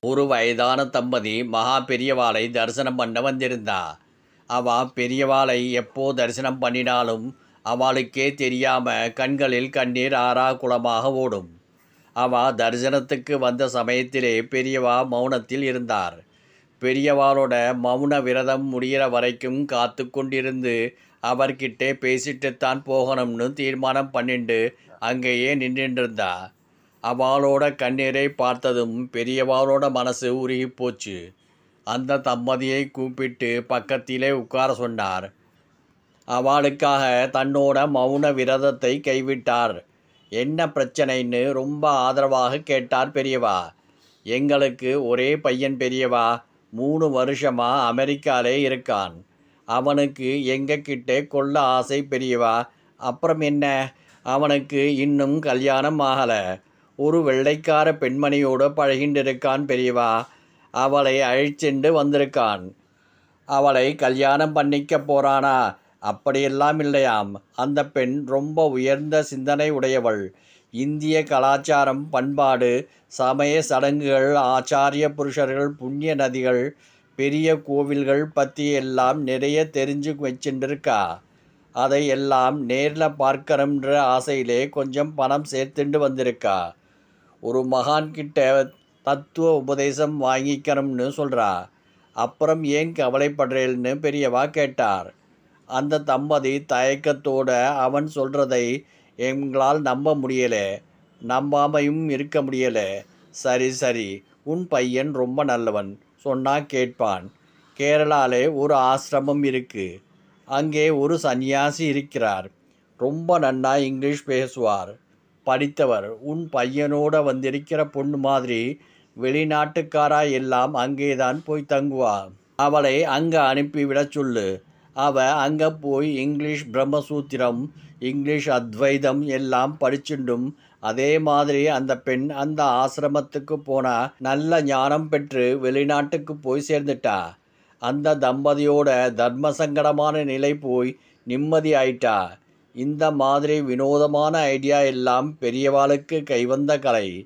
ஒரு வயதான தம்பதி மகா பெரியவாளை தரிசனம் பண்ண வந்திருந்தா. அவ பெரியவாளை எப்போ தரிசனம் பண்ணினாலும் அவளுக்கே தெரியாம கண்களில் கண்ணீர் ஆறா குளமாக ஓடும். அவ தரிசனத்துக்கு வந்த சமயத்திலே பெரியவா மௌனத்தில் இருந்தார். பெரியவாளோட மௌன விரதம் முடிகிற வரைக்கும் காத்து கொண்டிருந்து பேசிட்டு பேசிட்டுத்தான் போகணும்னு தீர்மானம் பண்ணிண்டு அங்கேயே நின்றுருந்தா. அவளோட கண்ணீரை பார்த்ததும் பெரியவாளோட மனசு உருகி போச்சு. அந்த தம்பதியை கூப்பிட்டு பக்கத்திலே உட்கார சொன்னார். அவளுக்காக தன்னோட மௌன விரதத்தை கைவிட்டார். என்ன பிரச்சனைன்னு ரொம்ப ஆதரவாக கேட்டார் பெரியவா. எங்களுக்கு ஒரே பையன் பெரியவா. மூணு வருஷமாக அமெரிக்காலே இருக்கான். அவனுக்கு எங்கக்கிட்டே கொள்ள ஆசை பெரியவா? அப்புறம் என்ன? அவனுக்கு இன்னும் கல்யாணம் ஆகலை. ஒரு வெள்ளைக்கார பெண்மணியோடு பழகிட்டு இருக்கான் பெரியவா. அவளை அழிச்சென்று வந்திருக்கான். அவளை கல்யாணம் பண்ணிக்க போறானா? அப்படியெல்லாம் இல்லையாம். அந்த பெண் ரொம்ப உயர்ந்த சிந்தனை உடையவள். இந்திய கலாச்சாரம் பண்பாடு சமய சடங்குகள் ஆச்சாரிய புருஷர்கள் புண்ணிய நதிகள் பெரிய கோவில்கள் பற்றி எல்லாம் நிறைய தெரிஞ்சு வச்சுட்டுருக்கா அதை எல்லாம் நேரில் பார்க்கணுன்ற ஆசையிலே கொஞ்சம் பணம் சேர்த்துண்டு வந்திருக்கா. ஒரு மகான் கிட்ட தத்துவ உபதேசம் வாங்கிக்கணும்னு சொல்கிறா அப்புறம் ஏன் கவலைப்படுறேன்னு பெரியவா கேட்டார். அந்த தம்பதி தயக்கத்தோட அவன் சொல்கிறதை எங்களால் நம்ப முடியலை நம்பாமையும் இருக்க முடியலை. சரி சரி உன் பையன் ரொம்ப நல்லவன் சொன்னால் கேட்பான். கேரளாலே ஒரு ஆசிரமம் இருக்குது அங்கே ஒரு சன்னியாசி இருக்கிறார். ரொம்ப நன்னா இங்கிலீஷ் பேசுவார். படித்தவர் உன் பையனோட வந்திருக்கிற பொண்ணு மாதிரி வெளிநாட்டுக்காரா எல்லாம் அங்கேதான் போய் தங்குவா அவளை அங்கே அனுப்பிவிடச் சொல்லு. அவ அங்கே போய் இங்கிலீஷ் பிரம்மசூத்திரம் இங்கிலீஷ் அத்வைதம் எல்லாம் படிச்சுண்டும் அதே மாதிரி அந்த பெண் அந்த ஆசிரமத்துக்கு போனால் நல்ல ஞானம் பெற்று வெளிநாட்டுக்கு போய் சேர்ந்துட்டா. அந்த தம்பதியோட தர்ம சங்கடமான நிலை போய் நிம்மதி ஆயிட்டா. இந்த மாதிரி வினோதமான ஐடியா எல்லாம் பெரியவாளுக்கு கைவந்த கலை.